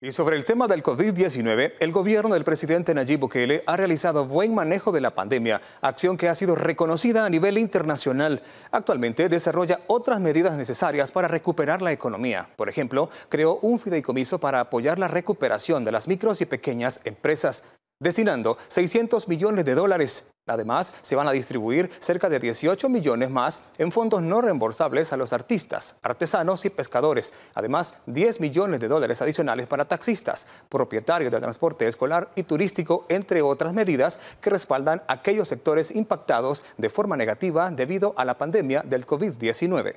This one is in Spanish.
Y sobre el tema del COVID-19, el gobierno del presidente Nayib Bukele ha realizado buen manejo de la pandemia, acción que ha sido reconocida a nivel internacional. Actualmente desarrolla otras medidas necesarias para recuperar la economía. Por ejemplo, creó un fideicomiso para apoyar la recuperación de las micros y pequeñas empresas destinando 600 millones de dólares. Además, se van a distribuir cerca de 18 millones más en fondos no reembolsables a los artistas, artesanos y pescadores. Además, 10 millones de dólares adicionales para taxistas, propietarios de transporte escolar y turístico, entre otras medidas que respaldan aquellos sectores impactados de forma negativa debido a la pandemia del COVID-19.